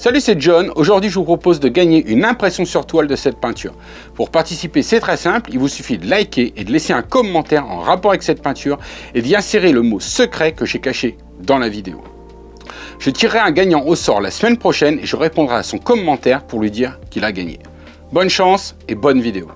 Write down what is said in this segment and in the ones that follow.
Salut, c'est John. Aujourd'hui, je vous propose de gagner une impression sur toile de cette peinture. Pour participer, c'est très simple. Il vous suffit de liker et de laisser un commentaire en rapport avec cette peinture et d'y insérer le mot secret que j'ai caché dans la vidéo. Je tirerai un gagnant au sort la semaine prochaine et je répondrai à son commentaire pour lui dire qu'il a gagné. Bonne chance et bonne vidéo.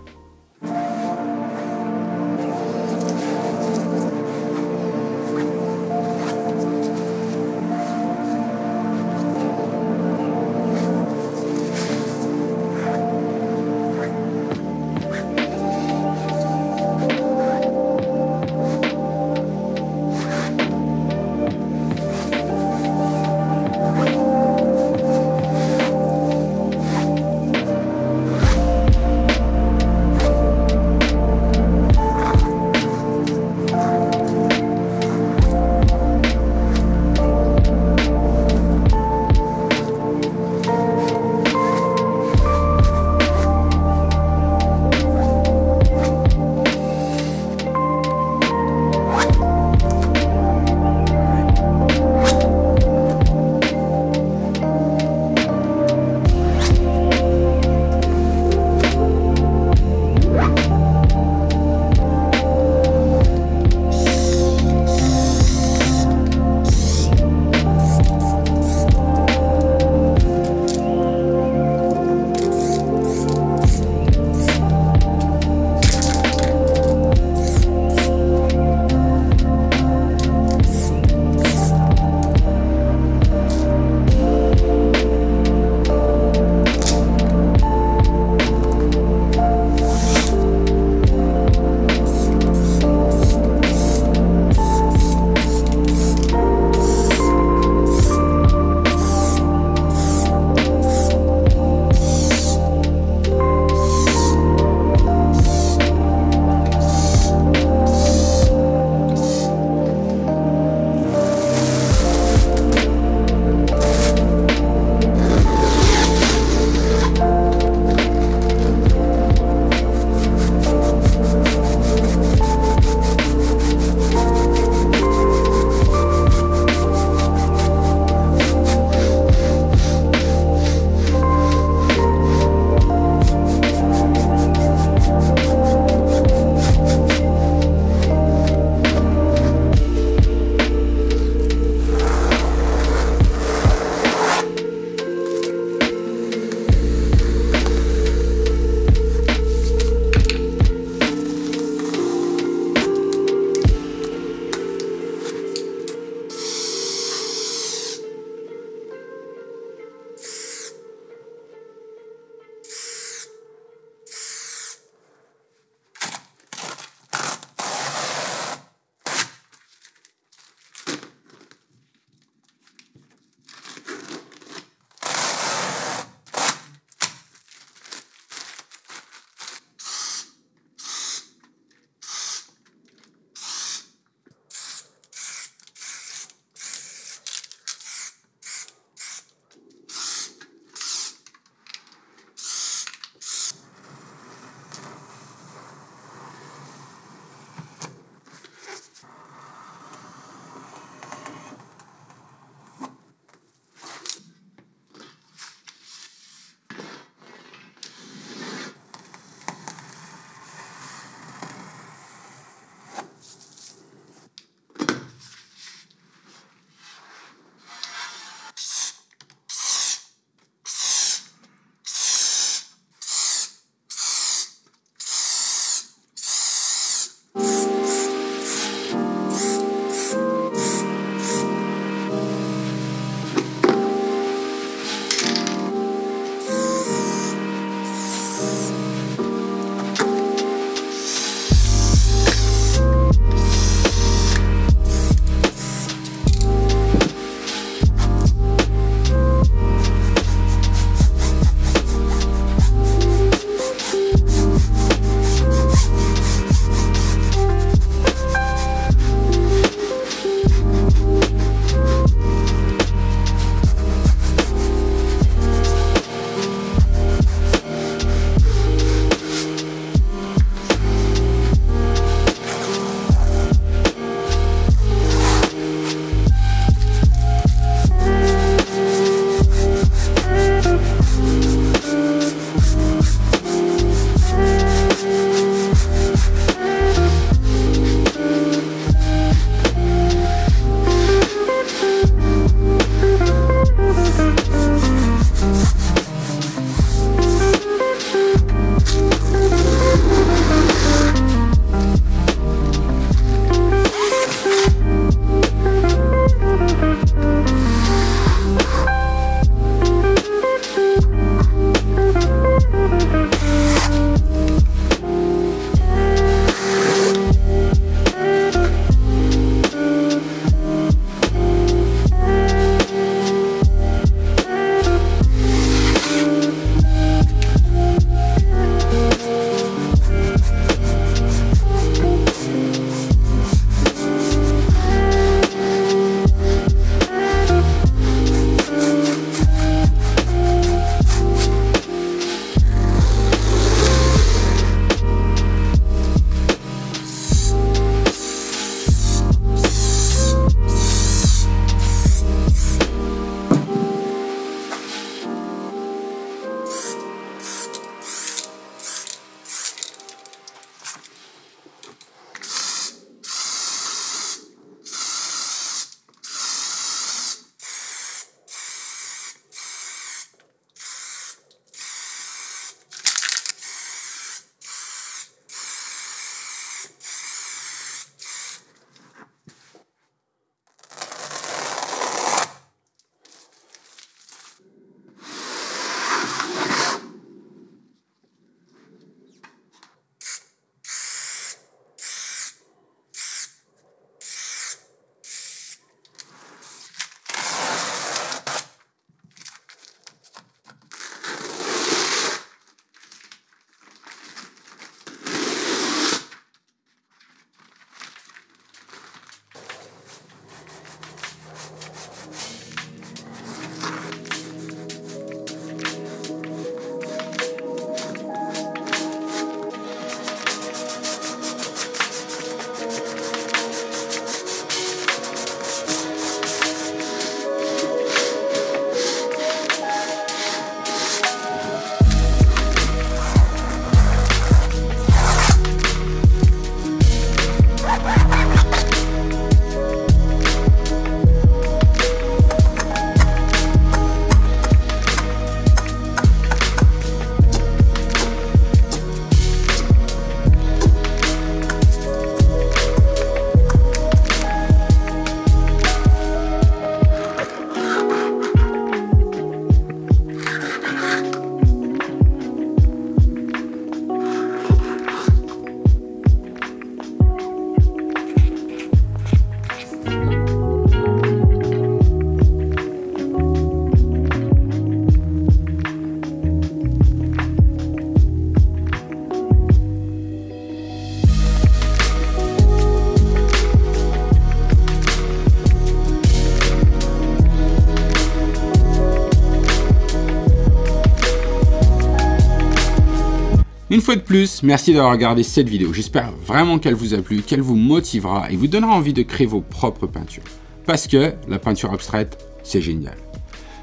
Une fois de plus, merci d'avoir regardé cette vidéo. J'espère vraiment qu'elle vous a plu, qu'elle vous motivera et vous donnera envie de créer vos propres peintures. Parce que la peinture abstraite, c'est génial.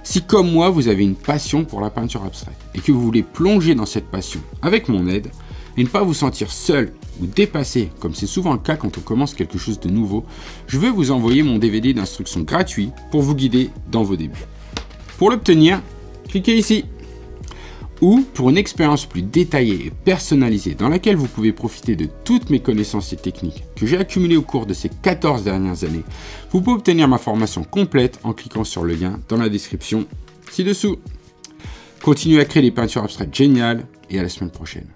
Si comme moi, vous avez une passion pour la peinture abstraite et que vous voulez plonger dans cette passion avec mon aide et ne pas vous sentir seul ou dépassé, comme c'est souvent le cas quand on commence quelque chose de nouveau, je vais vous envoyer mon DVD d'instruction gratuit pour vous guider dans vos débuts. Pour l'obtenir, cliquez ici. Ou pour une expérience plus détaillée et personnalisée dans laquelle vous pouvez profiter de toutes mes connaissances et techniques que j'ai accumulées au cours de ces 14 dernières années, vous pouvez obtenir ma formation complète en cliquant sur le lien dans la description ci-dessous. Continuez à créer des peintures abstraites géniales et à la semaine prochaine.